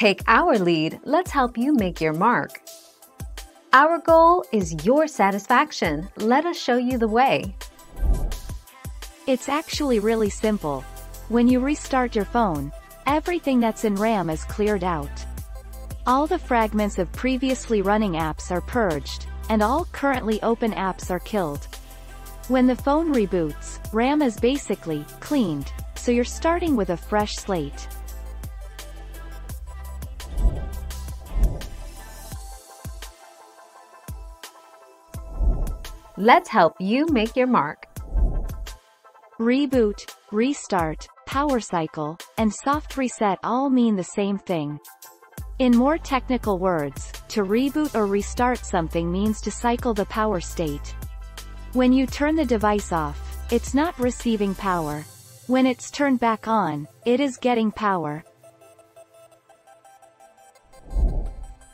Take our lead, let's help you make your mark. Our goal is your satisfaction. Let us show you the way. It's actually really simple. When you restart your phone, everything that's in RAM is cleared out. All the fragments of previously running apps are purged, and all currently open apps are killed. When the phone reboots, RAM is basically cleaned, so you're starting with a fresh slate. Let's help you make your mark. Reboot, restart, power cycle, and soft reset all mean the same thing. In more technical words, to reboot or restart something means to cycle the power state. When you turn the device off, it's not receiving power. When it's turned back on, it is getting power.